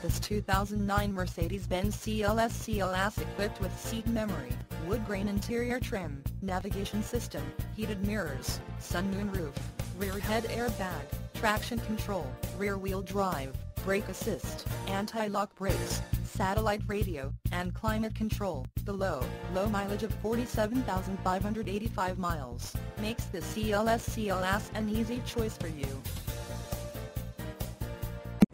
This 2009 Mercedes-Benz CLS CLS equipped with seat memory, wood grain interior trim, navigation system, heated mirrors, sun moon roof, rear head airbag, traction control, rear wheel drive, brake assist, anti-lock brakes, satellite radio, and climate control. The low, low mileage of 47,585 miles makes the CLS CLS an easy choice for you.